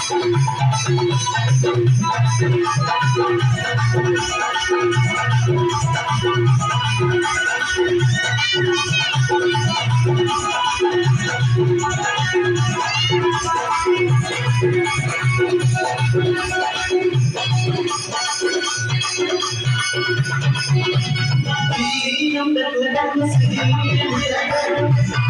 I'm the good, I'm the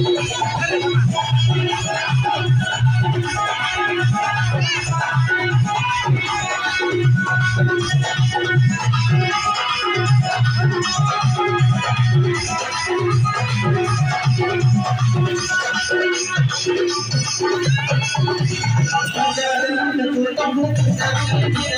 I don't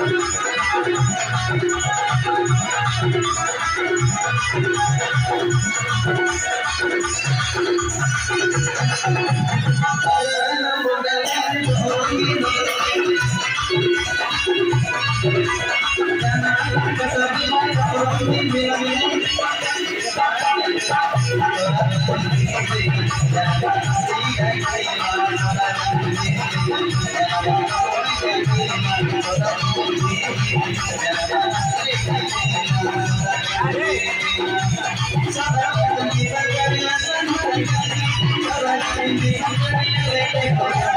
I'm سڀن کي سلام